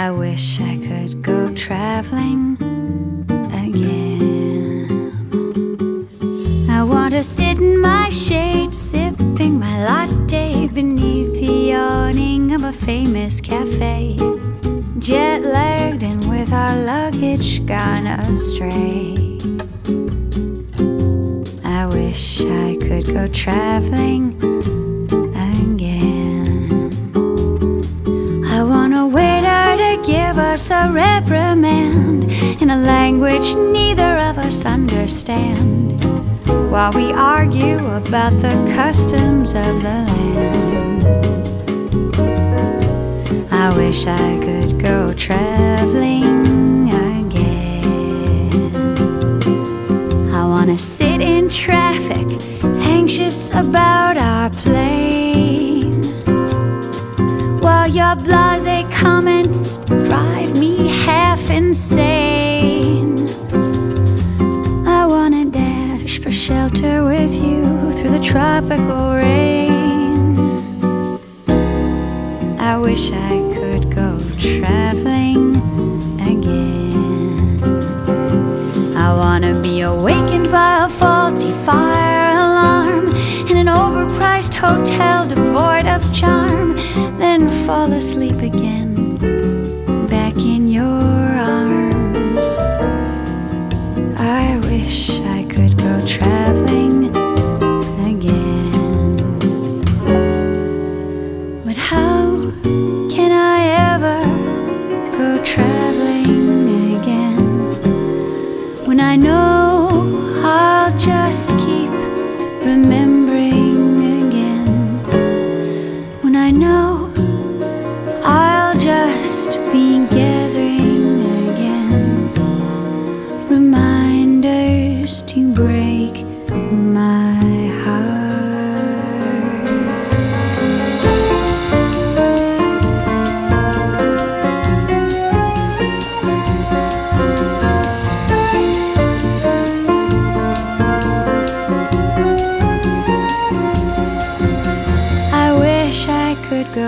I wish I could go traveling again. I want to sit in my shade, sipping my latte beneath the awning of a famous cafe. Jet lagged and with our luggage gone astray. I wish I could go traveling a reprimand in a language neither of us understand while we argue about the customs of the land. I wish I could go traveling again. I wanna sit in traffic, anxious about our plane. While your blase comments insane. I wanna dash for shelter with you through the tropical rain. I wish I could go traveling again. I wanna be awakened by a faulty fire alarm in an overpriced hotel devoid of charm, then fall asleep again.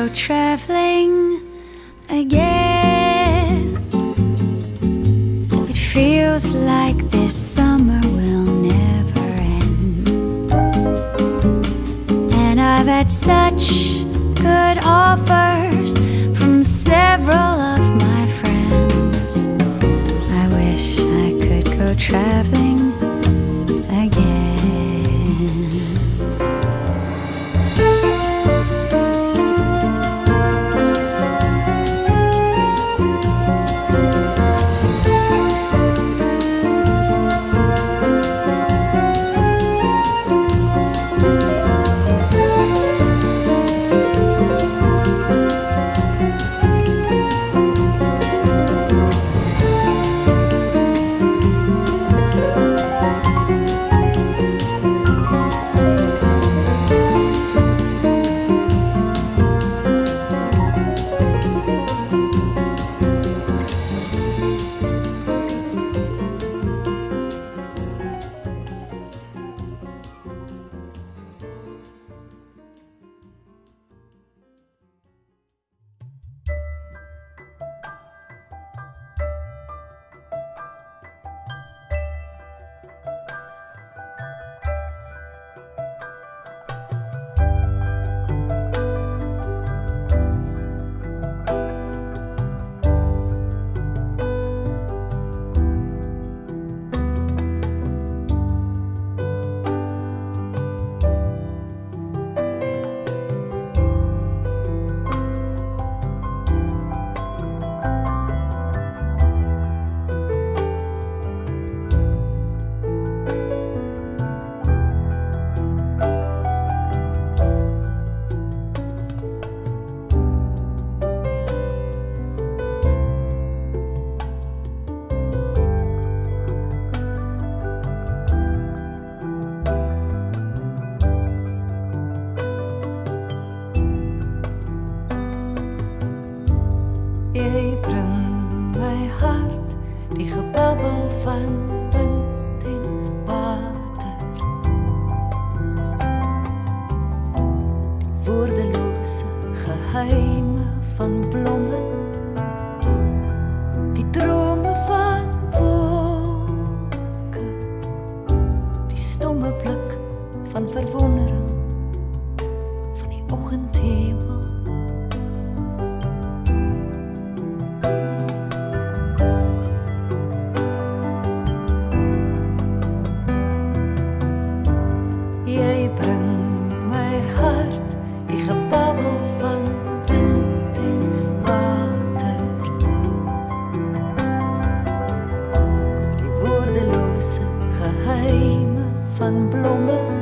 traveling again. It feels like this summer will never end. And I've had such good offers. geheime van blomme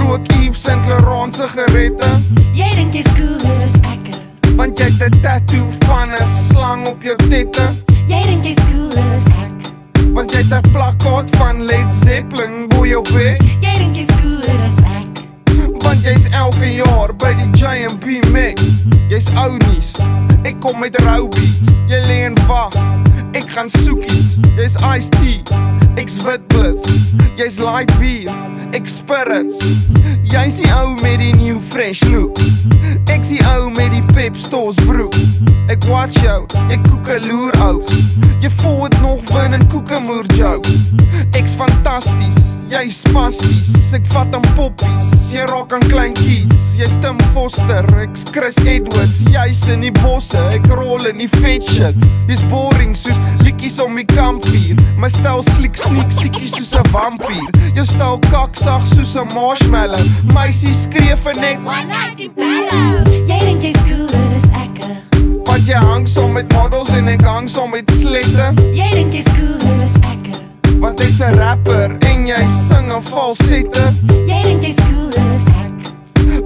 rook Yves Saint Laurent sigarette. Jy dink jy's cooler as ek. Want jy het 'n tattoo van 'n slang op jou tette. Jy dink jy's cooler as ek. Want jy het 'n plakkaat van Led Zeppelin bo jou bek. Jy dink jy's cooler as ek. Want jy's elke jaar by die J&B Mac. Jy's ou nuus Ek kom met rou beats. Jy lê en wag Ek gaan soek iets. Jy's iced tea Ek's wit blitz Jy's light beer. Ek spirits Jy's die ou met die new fresh look. Ek's die ou met die pep stores broek. Ek watch jou. Jy koekeloer ou. Jy voel dit nog win in koekemoer jokes Ek's fantasties. Jy's spasties Ek vat aan poppies. Jy raak aan klein kids Jy's Tim Foster. Ek's Chris Edwards. Jy's in die bosse. Ek rol in die vet shit Jy's boring soos liedjies om die kampvuur. My styl sliek sneak siekie soos 'n vampier Jou styl kaksag soos 'n marshmallow Meisie skree vir net One night in Paris. Jy dink jy's cooler as ek. Want jy hang saam met models en ek hang saam met slette Jy dink jy's cooler as ek. Want ek's 'n rapper en jy sing 'n falsette Jy dink jy's cooler as ek.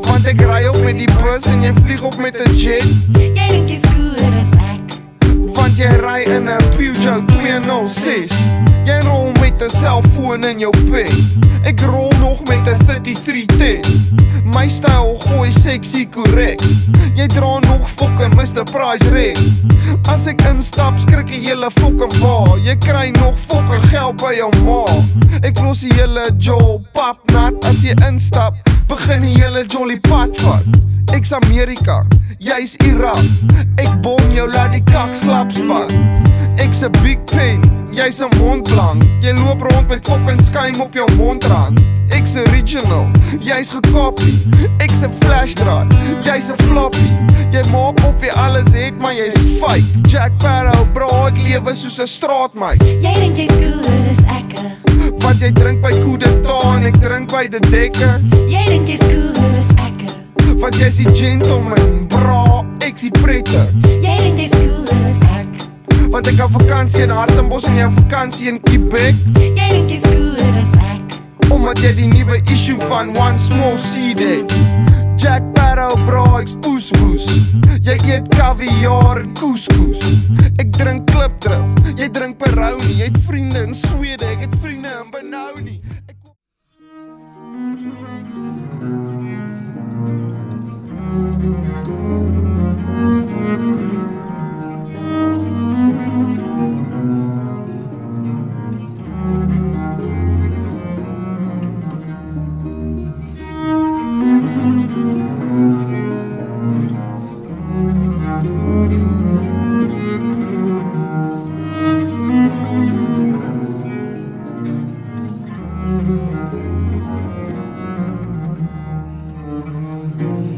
Want ek ry op met die bus en jy vlieg op met 'n jet Jy dink jy's cooler as ek. Want jy ry in 'n Peugeot 206 Jy rol met 'n selfoon in jou bek Ek rol nog met 'n 3310 My styl gooi sexy korrek Jy dra nog fokke Mr Price red As ek instap skrik die hele fucking ba Jy kry nog fucking geld by jou ma. Ek los die hele job pap nat. As jy instap begin die hele jolly pad vat. Ek's Amerika, jy's Irak. Ek bom jou laat die kak slap span Ek's 'n big pen, jy's 'n mondblank Jy loop rond met fucking skuim op jou mondrand. Ek's original, jy's gekopie Ek's 'n flash drive, jy's 'n floppy. Jy maak of jy alles het, maar jy's fake. Jack Sparrow, bro, ek lewe soos 'n straatmeid. Jy dink jy's cooler as ek. Want jy drink by Coup d'Etat en ek drink by De Dekker. Jy dink jy's cooler as ek. Want jy's die gentleman, bra, ek's die prette. Jy dink jy's cooler as ek. Want ek hou vakansie in Hartenbos en jy hou vakansie in Quebec Jy dink jy's cooler as ek. Omdat jy die nuwe issue van One Small Seed het. Jack Sparrow bro, ek's poeswoes Jy eet kaviaar en couscous. Ek drink klipdrif, jy drink Peroni. Jy het vriende in Swede, ek het vriende in Benoni. Ek kom- Mm-hmm.